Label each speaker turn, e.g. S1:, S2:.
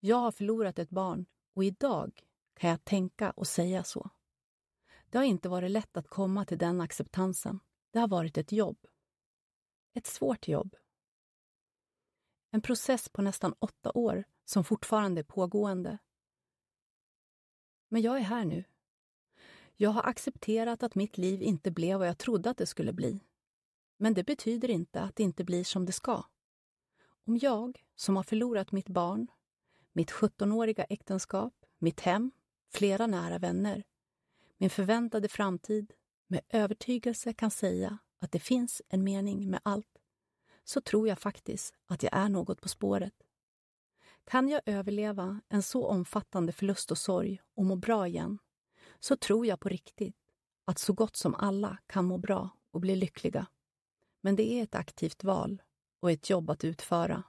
S1: Jag har förlorat ett barn och idag kan jag tänka och säga så. Det har inte varit lätt att komma till den acceptansen. Det har varit ett jobb. Ett svårt jobb. En process på nästan åtta år som fortfarande är pågående. Men jag är här nu. Jag har accepterat att mitt liv inte blev vad jag trodde att det skulle bli. Men det betyder inte att det inte blir som det ska. Om jag, som har förlorat mitt barn, mitt 17-åriga äktenskap, mitt hem, flera nära vänner, min förväntade framtid, med övertygelse kan säga att det finns en mening med allt, så tror jag faktiskt att jag är något på spåret. Kan jag överleva en så omfattande förlust och sorg och må bra igen, så tror jag på riktigt att så gott som alla kan må bra och bli lyckliga. Men det är ett aktivt val och ett jobb att utföra.